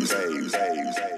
waves. waves. waves.